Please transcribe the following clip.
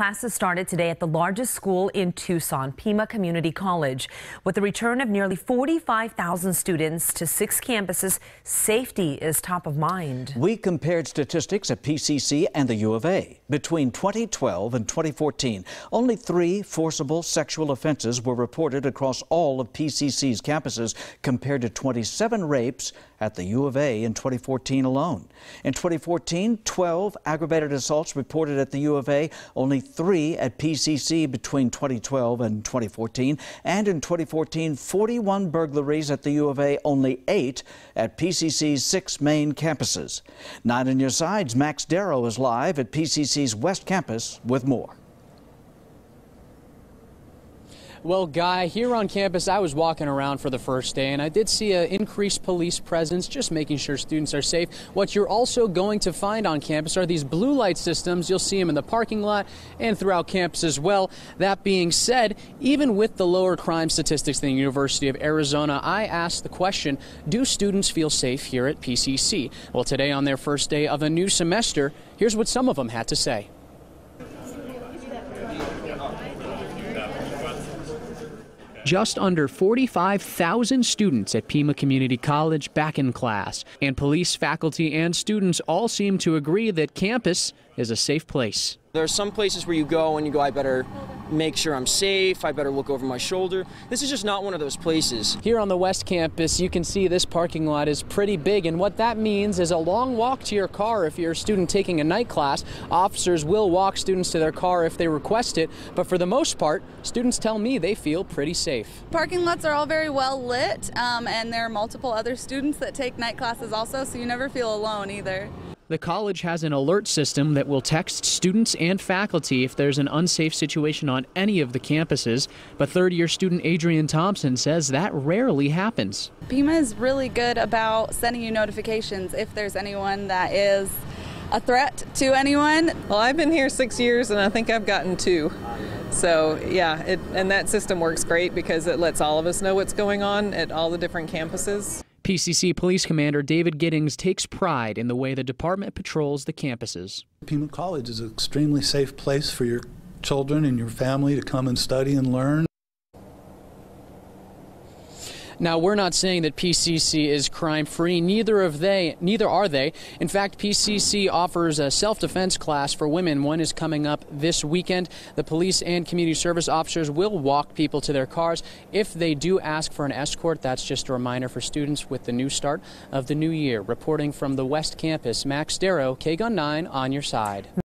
Classes started today at the largest school in Tucson, Pima Community College. With the return of nearly 45,000 students to six campuses, safety is top of mind. We compared statistics at PCC and the U of A. Between 2012 and 2014, only three forcible sexual offenses were reported across all of PCC's campuses, compared to 27 rapes at the U of A in 2014 alone. In 2014, 12 aggravated assaults reported at the U of A, only three at PCC between 2012 and 2014, and in 2014, 41 burglaries at the U of A, only eight at PCC's six main campuses. Nine on your sides, Max Darrow is live at PCC's West Campus with more. Well, Guy, here on campus, I was walking around for the first day, and I did see an increased police presence, just making sure students are safe. What you're also going to find on campus are these blue light systems. You'll see them in the parking lot and throughout campus as well. That being said, even with the lower crime statistics than the University of Arizona, I asked the question, do students feel safe here at PCC? Well, today on their first day of a new semester, here's what some of them had to say. Just under 45,000 students at Pima Community College back in class, and police, faculty, and students all seem to agree that campus is a safe place. There are some places where you go and you go, I better make sure I'm safe, I better look over my shoulder. This is just not one of those places. Here on the West Campus, you can see this parking lot is pretty big, and what that means is a long walk to your car if you're a student taking a night class. Officers will walk students to their car if they request it, but for the most part, students tell me they feel pretty safe. Parking lots are all very well lit, um, and there are multiple other students that take night classes also, so you never feel alone either. The college has an alert system that will text students and faculty if there's an unsafe situation on any of the campuses, but third year student Adrian Thompson says that rarely happens. Pima is really good about sending you notifications if there's anyone that is a threat to anyone. Well, I've been here six years and I think I've gotten two. So, yeah, it, and that system works great because it lets all of us know what's going on at all the different campuses. PCC Police Commander David Giddings takes pride in the way the department patrols the campuses. Pima College is an extremely safe place for your children and your family to come and study and learn. Now, we're not saying that PCC is crime-free. Neither of they, neither are they. In fact, PCC offers a self-defense class for women. One is coming up this weekend. The police and community service officers will walk people to their cars. If they do ask for an escort, that's just a reminder for students with the new start of the new year. Reporting from the West Campus, Max Darrow, KGUN 9 on your side.